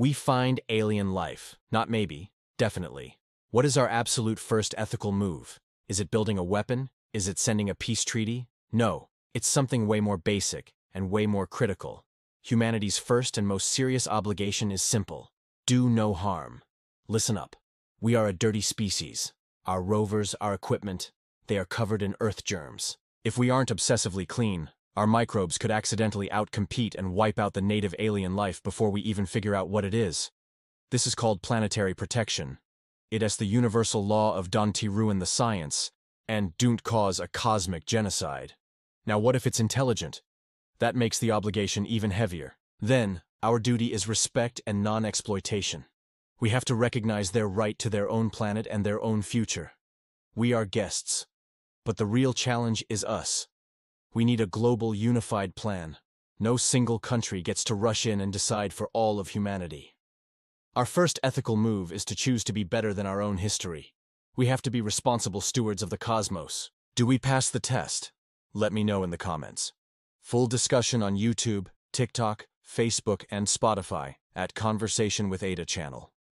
We find alien life. Not maybe, definitely. What is our absolute first ethical move? Is it building a weapon? Is it sending a peace treaty? No, it's something way more basic and way more critical. Humanity's first and most serious obligation is simple. Do no harm. Listen up. We are a dirty species. Our rovers, our equipment, they are covered in earth germs. If we aren't obsessively clean, our microbes could accidentally outcompete and wipe out the native alien life before we even figure out what it is. This is called planetary protection. It is the universal law of don't ruin the science, and don't cause a cosmic genocide. Now what if it's intelligent? That makes the obligation even heavier. Then, our duty is respect and non-exploitation. We have to recognize their right to their own planet and their own future. We are guests. But the real challenge is us. We need a global, unified plan. No single country gets to rush in and decide for all of humanity. Our first ethical move is to choose to be better than our own history. We have to be responsible stewards of the cosmos. Do we pass the test? Let me know in the comments. Full discussion on YouTube, TikTok, Facebook, and Spotify at Conversation with Aida channel.